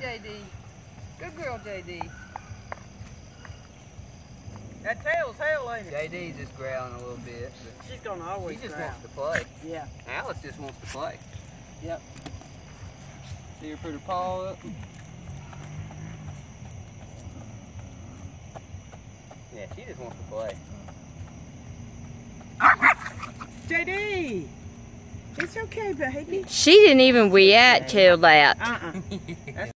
JD. Good girl, JD. That tail's hell, ain't it? JD's just growling a little bit. She's gonna always she just growl. wants to play. Yeah. Alice just wants to play. Yep. See her put her paw up. Yeah, she just wants to play. JD! It's okay, baby. She didn't even react to that. Uh-uh.